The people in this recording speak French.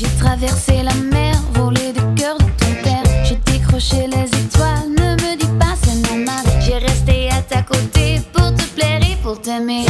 J'ai traversé la mer, volé du cœur de ton père. J'ai décroché les étoiles, ne me dis pas c'est normal. J'ai resté à ta côté pour te plaire et pour t'aimer.